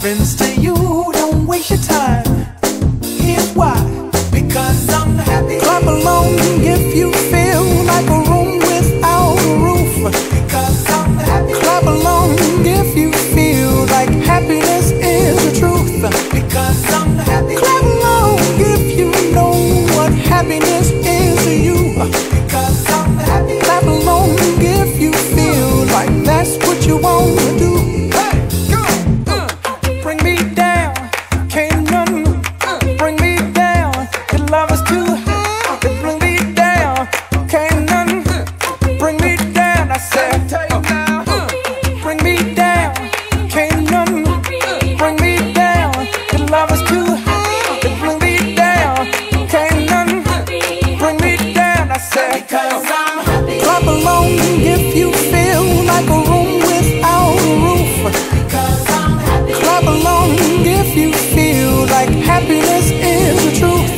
difference to you.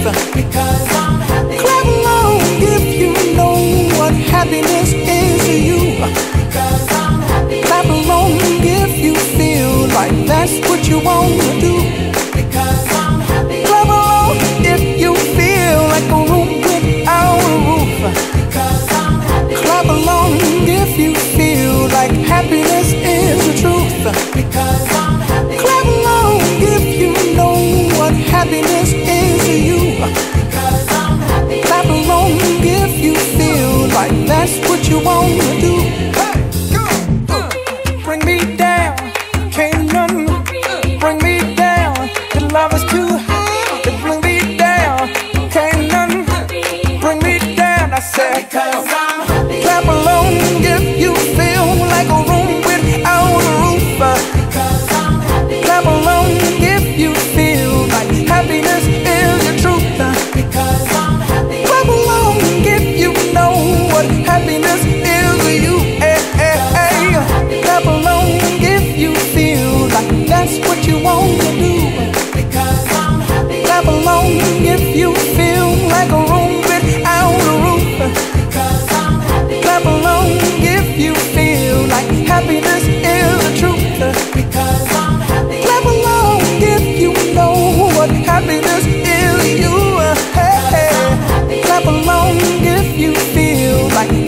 地方。do? Bring me down, can't bring me down. Love is too.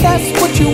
that's what you